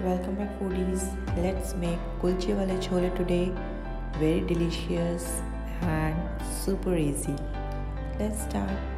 Welcome back foodies. Let's make kulche wale chole today. Very delicious and super easy. Let's start.